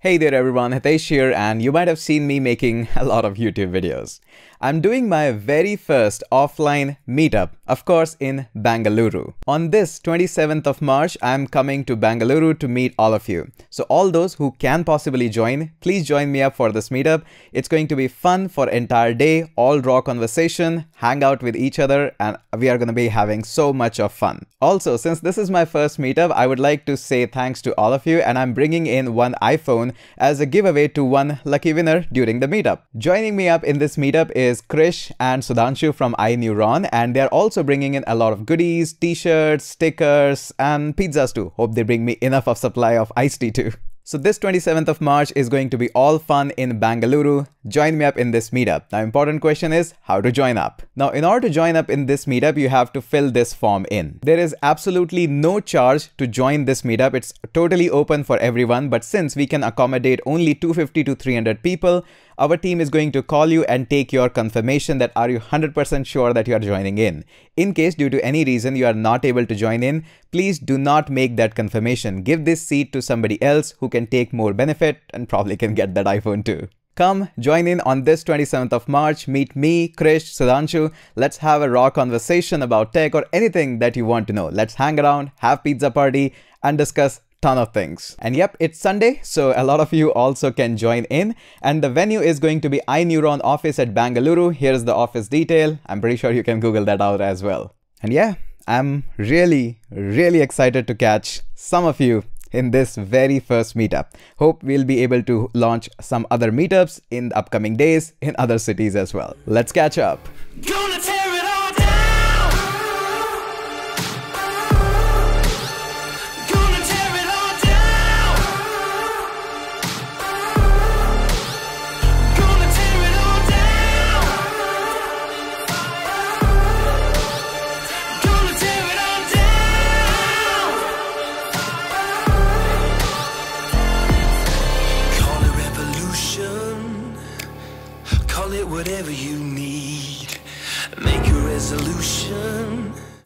Hey there everyone, Hitesh here and you might have seen me making a lot of YouTube videos. I'm doing my very first offline meetup, of course in Bangalore. On this 27th of March, I'm coming to Bangalore to meet all of you. So all those who can possibly join, please join me up for this meetup. It's going to be fun for entire day, all raw conversation, hang out with each other and we are going to be having so much of fun. Also, since this is my first meetup, I would like to say thanks to all of you and I'm bringing in one iPhone as a giveaway to one lucky winner during the meetup. Joining me up in this meetup is is Krish and Sudhanshu from iNeuron and they're also bringing in a lot of goodies, t-shirts, stickers and pizzas too. Hope they bring me enough of supply of iced tea too. So this 27th of March is going to be all fun in Bangalore. Join me up in this meetup. Now important question is how to join up. Now in order to join up in this meetup, you have to fill this form in. There is absolutely no charge to join this meetup. It's totally open for everyone. But since we can accommodate only 250 to 300 people, our team is going to call you and take your confirmation that are you 100% sure that you are joining in. In case due to any reason you are not able to join in, please do not make that confirmation. Give this seat to somebody else who can take more benefit and probably can get that iPhone too. Come join in on this 27th of March. Meet me, Krish, Sudhanshu. Let's have a raw conversation about tech or anything that you want to know. Let's hang around, have pizza party, and discuss ton of things. And yep, it's Sunday, so a lot of you also can join in. And the venue is going to be iNeuron office at Bangalore. Here's the office detail. I'm pretty sure you can Google that out as well. And yeah, I'm really, really excited to catch some of you in this very first meetup. Hope we'll be able to launch some other meetups in the upcoming days in other cities as well. Let's catch up. Whatever you need. Make a resolution.